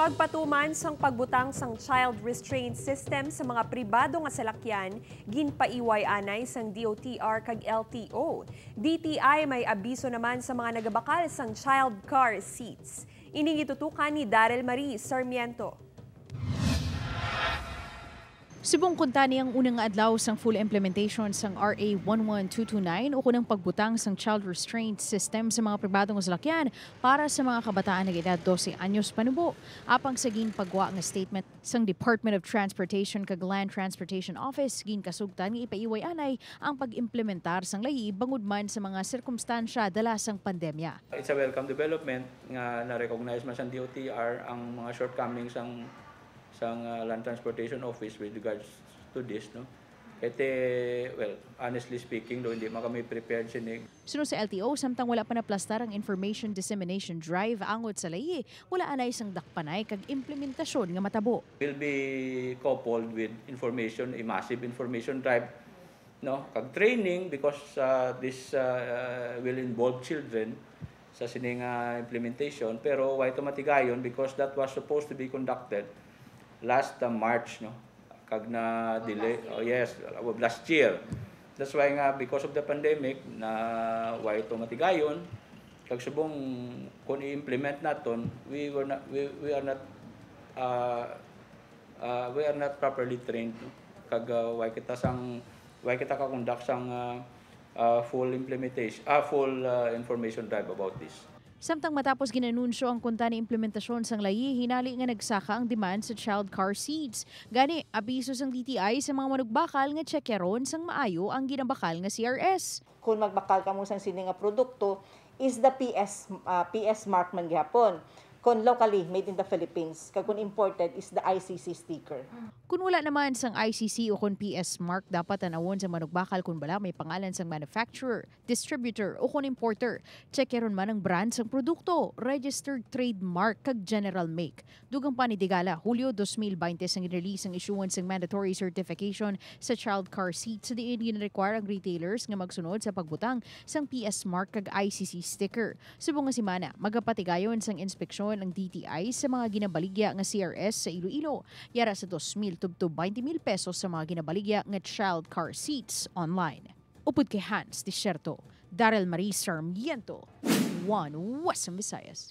Pagpatuman sang pagbutang sang child restraint system sa mga pribado nga salakyan, ginpaiway anay sang DOTR kag LTO. DTI may abiso naman sa mga nagabakal sang child car seats. Ining itutukan ni Daryl Marie Sarmiento. Subong kunta niyang unang adlaw sang full implementation sang RA 11229 o kunang pagbutang sang child restraint system sa mga pribadong salakyan para sa mga kabataan na edad 12 anyos panubo. Apang sa gin pagwa nga statement sang Department of Transportation kag Land Transportation Office gin kasugtan nga ipaiway anay ang pag-implementar sang layi bangod man sa mga sirkumstansya dala sang pandemya. It's a welcome development nga na-recognize man sa DOTR ang mga shortcomings sang sang uh, Land Transportation Office with regards to this no. Ete, well, honestly speaking, do hindi man kami prepared sinig. Sunod sa LTO, samtang wala pa naplastar ang information dissemination drive angot sa layi, wala anay sang dakpanay kag implementasyon nga matabo. Will be coupled with information, a massive information drive, no, kag training because uh, this uh, will involve children sa sining uh, implementation pero why tumatigayon because that was supposed to be conducted last uh, March no? Kag na delay. oh yes last year. That's why nga because of the pandemic na why ito matigayon kag subong kung i-implement naton we were not we, we are not uh, uh, we are not properly trained no? kag uh, why kita sang why kita ka conduct sang uh, uh, full implementation uh, full uh, information drive about this Samtang matapos ginanunsyo ang kunta ni implementasyon sang layi, hinali nga nagsaka ang demand sa child car seats. Gani, abiso sang DTI sa mga manugbakal nga tsekyaron sang maayo ang ginabakal nga CRS. Kung magbakal ka mo sang sini nga produkto, is the PS uh, PS mark man gihapon. Kung locally made in the Philippines, kag kung imported is the ICC sticker. Kung wala naman sang ICC o kung PS mark, dapat tanawon sa manugbakal kung bala may pangalan sang manufacturer, distributor o kung importer. Check yaron man ang brand sang produkto, registered trademark kag general make. Dugang pa ni Digala, Hulyo 2020 sang release ang issuance sang mandatory certification sa child car seat sa diin gina-require ang retailers nga magsunod sa pagbutang sang PS mark kag ICC sticker. Subong nga simana, magapatigayon sang inspeksyon ang DTI sa mga ginabaligya nga CRS sa Iloilo. Yara sa 2,000 tubto 20 mil pesos sa mga ginabaligya nga child car seats online. Upod kay Hans Desierto, Daryl Marie Sarmiento, One Western Visayas.